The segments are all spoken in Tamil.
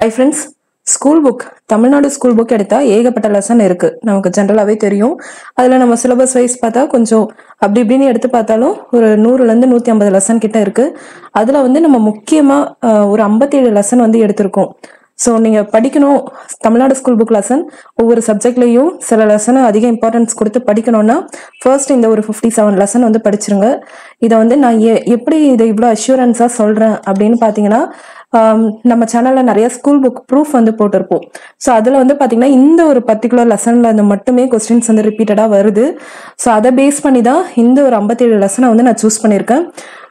Hi friends school book Tamil Nadu school book எடுத்தால் ஏகப்பட்ட லெசன் இருக்குது நமக்கு ஜென்ரலாகவே தெரியும். அதில் நம்ம சிலபஸ் வைஸ் பார்த்தா கொஞ்சம் அப்படி இப்படின்னு எடுத்து பார்த்தாலும் ஒரு நூறுலேருந்து நூற்றி ஐம்பது லெசன் கிட்ட இருக்கு. அதில் வந்து நம்ம முக்கியமாக ஒரு ஐம்பத்தேழு லெசன் வந்து எடுத்திருக்கோம். ஸோ நீங்கள் படிக்கணும் தமிழ்நாடு ஸ்கூல் புக் லெசன் ஒவ்வொரு சப்ஜெக்ட்லேயும் சில லெசனை அதிக இம்பார்ட்டன்ஸ் கொடுத்து படிக்கணும்னா ஃபர்ஸ்ட் இந்த ஒரு ஃபிஃப்டி செவன் லெசன் வந்து படிச்சிருங்க. இதை வந்து நான் எ எப்படி இதை இவ்வளோ அஷ்யூரன்ஸாக சொல்கிறேன் அப்படின்னு பார்த்தீங்கன்னா நம்ம சேனலில் நிறைய ஸ்கூல் புக் ப்ரூஃப் வந்து போட்டிருப்போம். ஸோ அதில் வந்து பார்த்தீங்கன்னா இந்த ஒரு பர்டிகுலர் லெசனில் இருந்து மட்டுமே கொஸ்டின்ஸ் வந்து ரிப்பீட்டடாக வருது. ஸோ அதை பேஸ் பண்ணி தான் இந்த ஒரு ஐம்பத்தேழு லெசனை வந்து நான் சூஸ் பண்ணியிருக்கேன்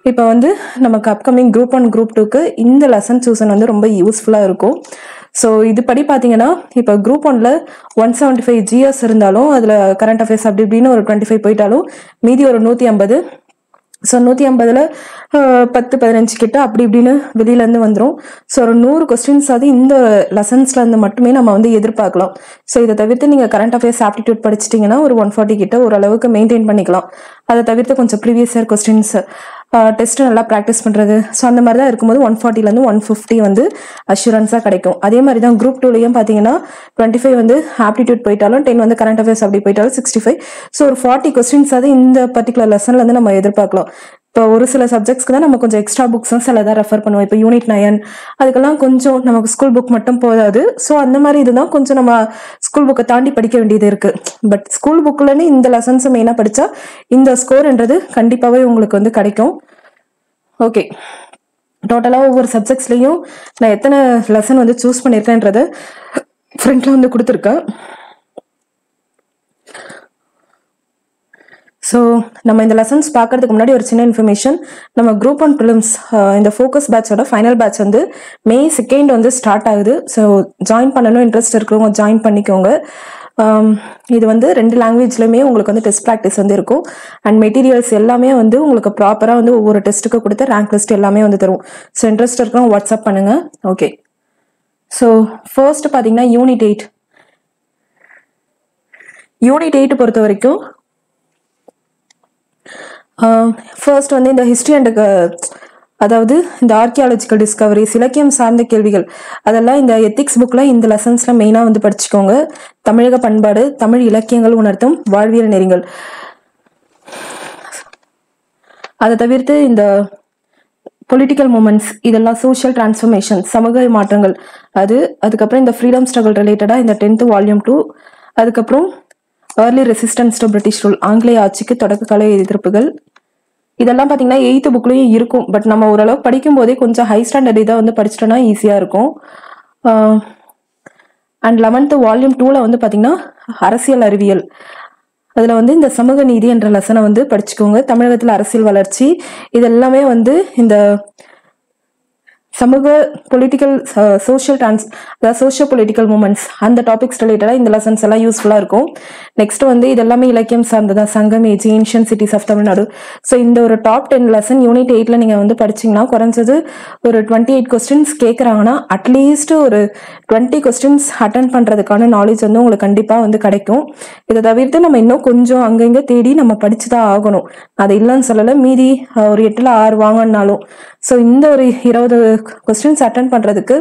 இப்போ வந்து நமக்கு அப்கமிங் குரூப் ஒன் குரூப் டூக்கு இந்த லெசன் சூசன் வந்து ரொம்ப யூஸ்ஃபுல்லாக இருக்கும். ஸோ இது படி பார்த்தீங்கன்னா இப்போ குரூப் ஒன்ல ஒன் செவன்ட்டி ஃபைவ் ஜிஎஸ் இருந்தாலும் அதில் கரண்ட் அஃபேர்ஸ் அப்படி இப்படின்னு ஒரு டுவெண்ட்டி ஃபைவ் போயிட்டாலும் மீதி ஒரு நூற்றி ஐம்பது ஸோ நூற்றி ஐம்பதில் பத்து பதினஞ்சு கிட்ட அப்படி இப்படின்னு வெளியிலேருந்து வந்துடும் ஸோ ஒரு நூறு கொஸ்டின்ஸ் அது இந்த லெசன்ஸ்லேருந்து மட்டுமே நம்ம வந்து எதிர்பார்க்கலாம். ஸோ இதை தவிர்த்து நீங்கள் கரண்ட் அஃபேர்ஸ் ஆப்டிடியூட் படிச்சிட்டிங்கன்னா ஒரு ஒன் ஃபார்ட்டி கிட்ட ஓரளவுக்கு மெயின்டைன் பண்ணிக்கலாம். அதை தவிர்த்து கொஞ்சம் ப்ரீவியஸ் இயர் கொஸ்டின்ஸ் டெஸ்ட்டு நல்லா ப்ராக்டிஸ் பண்ணுறது ஸோ அந்த மாதிரி தான் இருக்கும்போது ஒன் ஃபார்ட்டிலேருந்து ஒன் ஃபிஃப்டி வந்து அஷூரன்ஸாக கிடைக்கும். அதே மாதிரி தான் குரூப் டூலையும் பார்த்தீங்கன்னா டுவெண்ட்டி ஃபைவ் வந்து ஆப்டிடியூட் போயிட்டாலும் டென் வந்து கரண்ட் அஃபேர்ஸ் அப்படி போயிட்டாலும் சிக்ஸ்டி ஃபைவ் ஸோ ஒரு ஃபார்ட்டி கொஸ்டின்ஸ் அது இந்த பர்டிகுலர் லெசனில் வந்து நம்ம எதிர்பார்க்கலாம். இப்போ ஒரு சில சப்ஜெக்ட்ஸ்க்கு தான் நம்ம கொஞ்சம் எக்ஸ்ட்ரா புக்ஸும் சில தான் ரெஃபர் பண்ணுவோம். இப்போ யூனிட் நயன் அதுக்கெல்லாம் கொஞ்சம் நமக்கு ஸ்கூல் புக் மட்டும் போதாது. ஸோ அந்த மாதிரி இதுதான் கொஞ்சம் நம்ம ஸ்கூல் புக்கை தாண்டி படிக்க வேண்டியது இருக்கு. பட் ஸ்கூல் புக்லன்னு இந்த லெசன்ஸை மெயினாக படித்தா இந்த ஸ்கோர்ன்றது கண்டிப்பாகவே உங்களுக்கு வந்து கிடைக்கும். ஓகே டோட்டலாக ஒவ்வொரு சப்ஜெக்ட்ஸ்லையும் நான் எத்தனை லெசன் வந்து சூஸ் பண்ணியிருக்கேன்றத ஃப்ரண்ட்ல வந்து கொடுத்துருக்கேன். ஸோ நம்ம இந்த லெசன்ஸ் பார்க்கறதுக்கு முன்னாடி ஒரு சின்ன இன்ஃபர்மேஷன் நம்ம குரூப் ஒன் ப்ரிலிம்ஸ் இந்த ஃபோக்கஸ் பேட்சோட ஃபைனல் பேட்ச் வந்து மே செகண்ட் வந்து ஸ்டார்ட் ஆகுது. ஸோ ஜாயின் பண்ணணும் இன்ட்ரெஸ்ட் இருக்கிறவங்க ஜாயின் பண்ணிக்கோங்க. இது வந்து ரெண்டு லாங்குவேஜ்லையுமே உங்களுக்கு வந்து டெஸ்ட் ப்ராக்டிஸ் வந்து இருக்கும். அண்ட் மெட்டீரியல்ஸ் எல்லாமே வந்து உங்களுக்கு ப்ராப்பராக வந்து ஒவ்வொரு டெஸ்ட்டுக்கு கொடுத்து ரேங்க் லிஸ்ட் எல்லாமே வந்து தரும். ஸோ இன்ட்ரெஸ்ட் இருக்கிறவங்க வாட்ஸ்அப் பண்ணுங்கள் ஓகே ஸோ ஃபர்ஸ்ட் பார்த்தீங்கன்னா யூனிட் எயிட் யூனிட் எயிட் பொறுத்த வரைக்கும் Um, ஃபர்ஸ்ட் வந்து இந்த ஹிஸ்ட்ரி அண்ட் அதாவது இந்த ஆர்கியாலஜிக்கல் டிஸ்கவரிஸ் இலக்கியம் சார்ந்த கேள்விகள் அதெல்லாம் இந்த எத்திக்ஸ் புக்கில் இந்த லெசன்ஸில் மெயினாக வந்து படிச்சுக்கோங்க. தமிழக பண்பாடு தமிழ் இலக்கியங்கள் உணர்த்தும் வாழ்வியல் நெறிகள். அதை தவிர்த்து இந்த பொலிட்டிக்கல் மூமெண்ட்ஸ் இதெல்லாம் சோஷியல் டிரான்ஸ்ஃபர்மேஷன் சமூக மாற்றங்கள். அது அதுக்கப்புறம் இந்த ஃப்ரீடம் ஸ்ட்ரகிள் ரிலேட்டடாக இந்த டென்த்து வால்யூம் டூ அதுக்கப்புறம் early resistance to British rule ஆங்கிலேய ஆட்சிக்கு தொடக்க கால எதிர்ப்புகள். இதெல்லாம் பார்த்தீங்கன்னா எயித்து புக்லேயும் இருக்கும். பட் நம்ம ஓரளவு படிக்கும் போதே கொஞ்சம் ஹை ஸ்டாண்டர்ட் இதை வந்து படிச்சிட்டோம்னா ஈஸியாக இருக்கும். அண்ட் லெவன்த்து வால்யூம் டூவில் வந்து பார்த்தீங்கன்னா அரசியல் அறிவியல். அதில் வந்து இந்த சமூக நீதி என்ற லெசனை வந்து படிச்சுக்கோங்க. தமிழகத்தில் அரசியல் வளர்ச்சி. இதெல்லாமே வந்து இந்த சமூக பொலிட்டிக்கல் சோஷியல் டிரான்ஸ் அதாவது சோஷியோ பொலிட்டிக்கல் மூமெண்ட்ஸ் அந்த டாபிக்ஸ் ரிலேட்டடாக இந்த லெசன்ஸ் எல்லாம் யூஸ்ஃபுல்லாக இருக்கும். நெக்ஸ்ட் வந்து இது எல்லாமே இலக்கியம் சார்ந்ததா? Sangam age ancient cities of Tamil Nadu so இந்த ஒரு டாப் டென் லெசன் யூனிட் எயிட்டில் நீங்கள் வந்து படிச்சீங்கன்னா குறைஞ்சது ஒரு டுவெண்ட்டி எயிட் கொஸ்டின்ஸ் கேட்குறாங்கன்னா அட்லீஸ்ட் ஒரு டுவெண்ட்டி கொஸ்டின்ஸ் அட்டன் பண்ணுறதுக்கான நாலேஜ் வந்து உங்களுக்கு கண்டிப்பாக வந்து கிடைக்கும். இதை தவிர்த்து நம்ம இன்னும் கொஞ்சம் அங்கங்கே தேடி நம்ம படிச்சு தான் ஆகணும். அது இல்லைன்னு சொல்லலை. மீதி ஒரு எட்டில் ஆறு வாங்கினாலும். ஸோ இந்த ஒரு இருபது கொஸ்டின்ஸ் அட்டன் பண்ணுறதுக்கு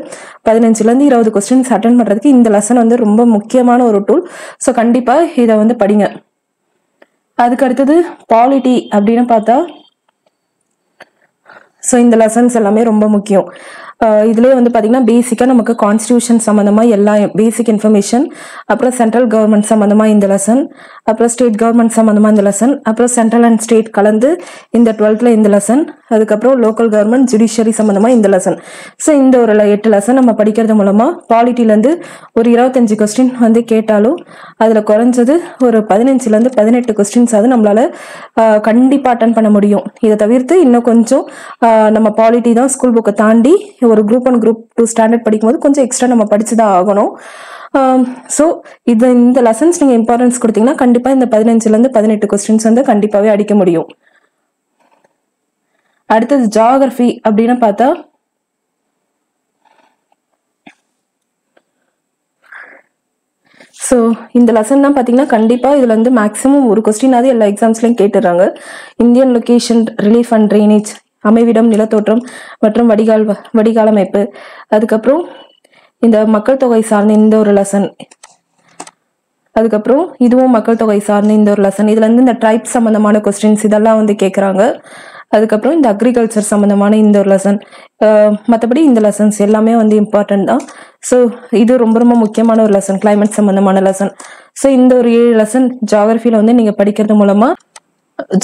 பதினஞ்சுலேருந்து இருபது கொஸ்டின்ஸ் அட்டன் பண்ணுறதுக்கு இந்த லெசன் வந்து ரொம்ப முக்கியமான ஒரு டூல் ஸோ கண்டிப்பாக இதை வந்து படிங்க. அதுக்கு அடுத்தது பாலிட்டி அப்படின்னு பார்த்தா ஸோ இந்த லெசன்ஸ் எல்லாமே ரொம்ப முக்கியம். இதுலேயே வந்து பார்த்தீங்கன்னா பேசிக்காக நமக்கு கான்ஸ்டியூஷன் சம்மந்தமாக எல்லா பேசிக் இன்ஃபர்மேஷன் அப்புறம் சென்ட்ரல் கவர்மெண்ட் சம்மந்தமாக இந்த லெசன் அப்புறம் ஸ்டேட் கவர்மெண்ட் சம்மந்தமாக இந்த லெசன் அப்புறம் சென்ட்ரல் அண்ட் ஸ்டேட் கலந்து இந்த டுவெல்த்தில் இந்த லெசன் அதுக்கப்புறம் லோக்கல் கவர்மெண்ட் ஜுடிஷியரி சம்மந்தமாக இந்த லெசன் ஸோ இந்த ஒரு எட்டு லெசன் நம்ம படிக்கிறது மூலமாக பாலிட்டிலேருந்து ஒரு இருபத்தஞ்சு கொஸ்டின் வந்து கேட்டாலும் அதில் குறைஞ்சது ஒரு பதினஞ்சுலேருந்து பதினெட்டு கொஸ்டின்ஸ் அது நம்மளால கண்டிப்பாக அட்டன் பண்ண முடியும். இதை தவிர்த்து இன்னும் கொஞ்சம் நம்ம பாலிட்டி தான் ஸ்கூல் புக்கை தாண்டி ஒரு group one group two standard படிக்கும்போது கொஞ்சம் எக்ஸ்ட்ரா நம்ம படிச்சு தான் ஆகணும் ஸோ இது இந்த லெசன்ஸ் நீங்கள் இம்பார்ட்டன்ஸ் கொடுத்தீங்கன்னா கண்டிப்பாக இந்த பதினஞ்சுலேருந்து பதினெட்டு கொஸ்டின்ஸ் வந்து கண்டிப்பாகவே அடிக்க முடியும். அடுத்தது ஜாகிரஃபி அப்படின்னு பார்த்தா ஸோ இந்த லெசன் தான் பார்த்தீங்கன்னா கண்டிப்பாக இதில் வந்து மேக்ஸிமம் ஒரு கொஸ்டினாவது எல்லா எக்ஸாம்ஸ்லையும் கேட்டுடுறாங்க. Indian location relief and drainage அமைவிடம் நிலத்தோற்றம் மற்றும் வடிகால் வ- வடிகால் அமைப்பு அதுக்கப்புறம் இந்த மக்கள் தொகை சார்ந்த இந்த ஒரு லெசன் அதுக்கப்புறம் இதுவும் மக்கள் தொகை சார்ந்த இந்த ஒரு லெசன் இதுல இருந்து இந்த ட்ரைப் சம்பந்தமான கொஸ்டின்ஸ் இதெல்லாம் வந்து கேட்குறாங்க அதுக்கப்புறம் இந்த அக்ரிகல்ச்சர் சம்பந்தமான இந்த ஒரு லெசன் மற்றபடி இந்த லெசன்ஸ் எல்லாமே வந்து இம்பார்ட்டன்ட் தான். ஸோ இது ரொம்ப ரொம்ப முக்கியமான ஒரு லெசன் கிளைமேட் சம்பந்தமான லெசன் ஸோ இந்த ஒரு ஏழு லெசன் ஜாகிரஃபியில் வந்து நீங்கள் படிக்கிறது மூலமாக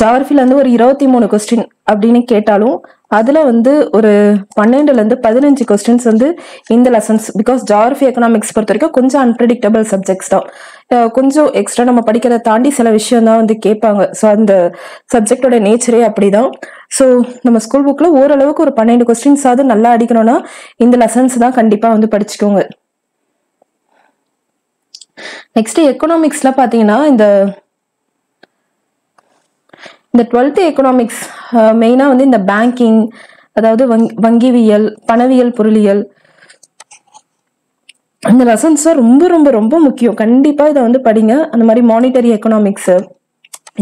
ஜாகிரஃபில வந்து ஒரு இருபத்தி மூணு கொஸ்டின் அப்படின்னு கேட்டாலும் அதுல வந்து ஒரு பன்னெண்டுல இருந்து பதினஞ்சு கொஸ்டின்ஸ் வந்து இந்த லெசன்ஸ் பிகாஸ் ஜாகிரஃபி எக்கனாமிக்ஸ் பொறுத்த வரைக்கும் கொஞ்சம் அன்பிரடிக்டபிள் சப்ஜெக்ட்ஸ் தான். கொஞ்சம் எக்ஸ்ட்ரா நம்ம படிக்கிறத தாண்டி சில விஷயம் தான் வந்து கேட்பாங்க. ஸோ அந்த சப்ஜெக்டோட நேச்சரே அப்படிதான். ஸோ நம்ம ஸ்கூல் புக்ல ஓரளவுக்கு ஒரு பன்னெண்டு கொஸ்டின்ஸ் ஆகுது நல்லா அடிக்கணும்னா இந்த லெசன்ஸ் தான் கண்டிப்பா வந்து படிச்சுக்கோங்க. நெக்ஸ்ட் எக்கனாமிக்ஸ்ல பாத்தீங்கன்னா இந்த இந்த டுவெல்த்து எக்கனாமிக்ஸ் மெயினாக வந்து இந்த பேங்கிங் அதாவது வங் வங்கிவியல் பணவியல் பொருளியல். இந்த லெசன்ஸ் ரொம்ப ரொம்ப ரொம்ப முக்கியம். கண்டிப்பாக இதை வந்து படிங்க. அந்த மாதிரி மானிட்டரி எக்கனாமிக்ஸு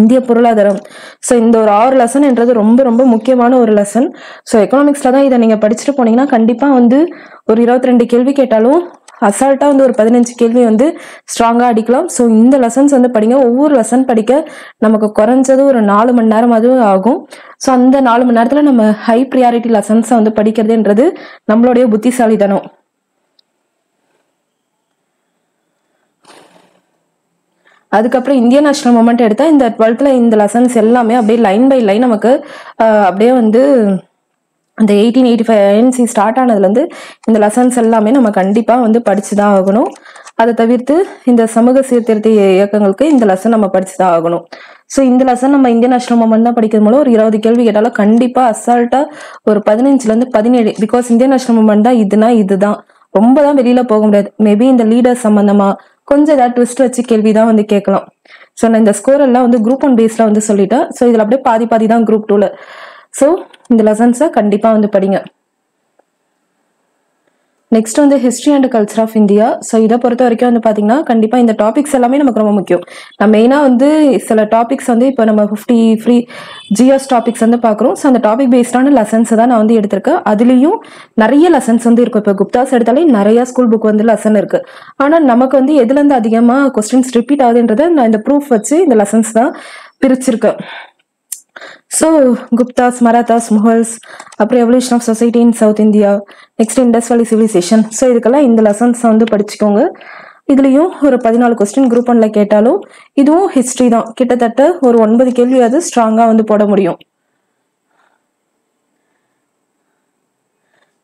இந்திய பொருளாதாரம். ஸோ இந்த ஒரு ஆறு லெசன்ன்றது ரொம்ப ரொம்ப முக்கியமான ஒரு லெசன் ஸோ எக்கனாமிக்ஸில் தான் இதை நீங்கள் படிச்சுட்டு போனீங்கன்னா கண்டிப்பாக வந்து ஒரு இருபத்தி ரெண்டு கேள்வி கேட்டாலும் அசால்ட்டாக வந்து ஒரு பதினஞ்சு கேள்வி வந்து ஸ்ட்ராங்காக அடிக்கலாம். ஸோ இந்த லெசன்ஸ் வந்து படிங்க. ஒவ்வொரு லெசன் படிக்க நமக்கு குறைஞ்சது ஒரு நாலு மணி நேரம் அதுவும் ஆகும். ஸோ அந்த நாலு மணி நேரத்தில் நம்ம ஹை ப்ரியாரிட்டி லெசன்ஸை வந்து படிக்கிறதுன்றது நம்மளுடைய புத்திசாலித்தனம். அதுக்கப்புறம் இந்தியன் நேஷனல் மூமெண்ட் எடுத்தால் இந்த டுவெல்த்தில் இந்த லெசன்ஸ் எல்லாமே அப்படியே லைன் பை லைன் நமக்கு அப்படியே வந்து அந்த eighteen eighty five NC start ஆனதுலேருந்து இந்த லெசன்ஸ் எல்லாமே நம்ம கண்டிப்பாக வந்து படித்து தான் ஆகணும். அதை தவிர்த்து இந்த சமூக சீர்திருத்த இயக்கங்களுக்கு இந்த லெசன் நம்ம படித்து தான் ஆகணும். ஸோ இந்த லெசன் நம்ம இந்தியன் நேஷனல் மூமெண்ட் தான் படிக்கிறது மூலம் ஒரு இருபது கேள்வி கேட்டாலும் கண்டிப்பாக அசால்ட்டாக ஒரு பதினஞ்சுலேருந்து பதினேழு பிகாஸ் இந்தியன் நேஷனல் மூமெண்ட் தான் இதுனா இதுதான். ரொம்ப தான் வெளியில் போக முடியாது. மேபி இந்த லீடர் சம்மந்தமாக கொஞ்சம் ஏதாவது ட்விஸ்ட் வச்சு கேள்வி தான் வந்து கேட்கலாம். ஸோ நான் இந்த ஸ்கோர் எல்லாம் வந்து குரூப் ஒன் பேஸில் வந்து சொல்லிட்டேன். ஸோ இதில் அப்படியே பாதி பாதி தான் குரூப் டூவில் ஸோ இந்த லெசன்ஸை கண்டிப்பாக வந்து படிங்க. நெக்ஸ்ட் வந்து history and culture of India so இதை பொறுத்த வரைக்கும் வந்து பார்த்தீங்கன்னா கண்டிப்பாக இந்த டாபிக்ஸ் எல்லாமே நமக்கு ரொம்ப முக்கியம். நான் மெயினாக வந்து சில டாபிக்ஸ் வந்து இப்போ நம்ம ஃபிஃப்டி ஃப்ரீ ஜிஎஸ் டாபிக்ஸ் வந்து பார்க்குறோம் ஸோ அந்த டாபிக் பேஸ்டான லெசன்ஸ் தான் நான் வந்து எடுத்திருக்கேன். அதுலேயும் நிறைய லெசன்ஸ் வந்து இருக்கும் இப்போ குப்தாஸ் எடுத்தாலே நிறைய ஸ்கூல் புக் வந்து லெசன் இருக்கு. ஆனால் நமக்கு வந்து எதுலேருந்து அதிகமாக கொஸ்டின்ஸ் ரிப்பீட் ஆகுதுன்றதை நான் இந்த ப்ரூஃப் வச்சு இந்த லெசன்ஸ் தான் பிரிச்சிருக்கேன். ஸோ குப்தாஸ் மராத்தாஸ் முகல்ஸ் அப்புறம் evolution of society in South India next Indus Valley Civilization so இதுக்கெல்லாம் இந்த லெசன்ஸ் வந்து படிச்சுக்கோங்க. இதுலேயும் ஒரு பதினாலு கொஸ்டின் குரூப் ஒன்ல கேட்டாலும் இதுவும் ஹிஸ்ட்ரி தான். கிட்டத்தட்ட ஒரு ஒன்பது கேள்வியாவது ஸ்ட்ராங்காக வந்து போட முடியும்.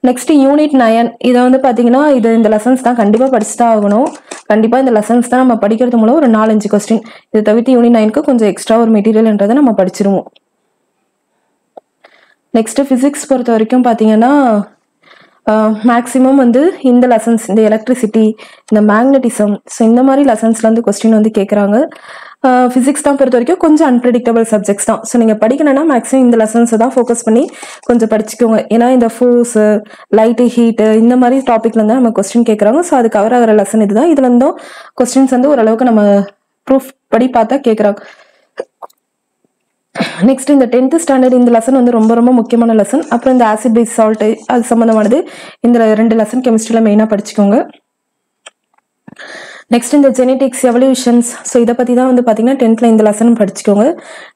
நெக்ஸ்ட் யூனிட் நயன் இதை வந்து பார்த்தீங்கன்னா இது இந்த லெசன்ஸ் தான் கண்டிப்பாக படிச்சு தான் ஆகணும். கண்டிப்பாக இந்த லெசன்ஸ் தான் நம்ம படிக்கிறது மூலம் ஒரு நாலஞ்சு கொஸ்டின் இதை தவிர்த்து யூனிட் நைனுக்கு கொஞ்சம் எக்ஸ்ட்ரா ஒரு மெட்டீரியல்ன்றதை நம்ம படிச்சிருவோம். நெக்ஸ்ட்டு ஃபிசிக்ஸ் பொறுத்த வரைக்கும் பார்த்தீங்கன்னா மேக்ஸிமம் வந்து இந்த லெசன்ஸ் இந்த எலக்ட்ரிசிட்டி இந்த மேக்னட்டிசம் ஸோ இந்த மாதிரி லெசன்ஸ்லேருந்து கொஸ்டின் வந்து கேட்குறாங்க ஃபிசிக்ஸ் தான் பொறுத்த வரைக்கும் கொஞ்சம் அன்பிரடிக்டபிள் சப்ஜெக்ட்ஸ் தான். ஸோ நீங்கள் படிக்கணும்னா மேக்ஸிமம் இந்த லெசன்ஸை தான் ஃபோக்கஸ் பண்ணி கொஞ்சம் படிச்சுக்கோங்க. ஏன்னா இந்த ஃபோர்ஸு லைட்டு ஹீட்டு இந்த மாதிரி டாப்பிக்லேருந்து நம்ம கொஸ்டின் கேட்குறாங்க ஸோ அது கவர் ஆகிற லெசன் இதுதான் இதுலேருந்தும் கொஸ்டின்ஸ் வந்து ஓரளவுக்கு நம்ம ப்ரூஃப் படி பார்த்தா கேட்குறாங்க நெக்ஸ்ட் இந்த டென்த்து ஸ்டாண்டர்ட் இந்த லெசன் வந்து ரொம்ப ரொம்ப முக்கியமான லெசன் அப்புறம் இந்த ஆசிட் பேஸ் சால்ட் அது சம்மந்தமானது இந்த ரெண்டு லெசன் கெமிஸ்ட்ரியில் மெயினாக படிச்சுக்கோங்க. நெக்ஸ்ட் இந்த ஜெனetics எவல்யூஷன்ஸ் ஸோ இதை பற்றி தான் வந்து பார்த்தீங்கன்னா டென்த்தில் இந்த லெசன் படிச்சுக்கோங்க.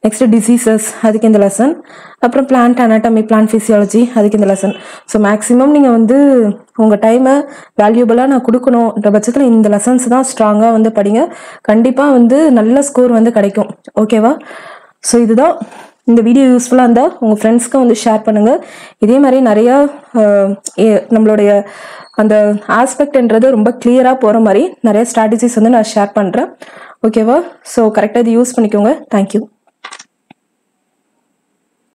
நெக்ஸ்ட் டிசீசஸ் அதுக்கு இந்த லெசன் அப்புறம் பிளான்ட் அனாட்டமி பிளான்ட் ஃபிசியாலஜி அதுக்கு இந்த லெசன் ஸோ மேக்ஸிமம் நீங்கள் வந்து உங்கள் டைமை வேல்யூபிளாக நான் கொடுக்கணுன்ற பட்சத்தில் இந்த லெசன்ஸ் தான் ஸ்ட்ராங்காக வந்து படிங்க. கண்டிப்பாக வந்து நல்ல ஸ்கோர் வந்து கிடைக்கும். ஓகேவா ஸோ இதுதான் இந்த வீடியோ யூஸ்ஃபுல்லாக இருந்தால் உங்கள் ஃப்ரெண்ட்ஸ்க்கு வந்து ஷேர் பண்ணுங்கள் இதே மாதிரி நிறையா ஏ- நம்மளுடைய அந்த ஆஸ்பெக்ட்ன்றது ரொம்ப கிளியராக போகிற மாதிரி நிறைய ஸ்ட்ராட்டஜிஸ் வந்து நான் ஷேர் பண்ணுறேன் ஓகேவா ஸோ கரெக்டாக இது யூஸ் பண்ணிக்கோங்க. தேங்க்யூ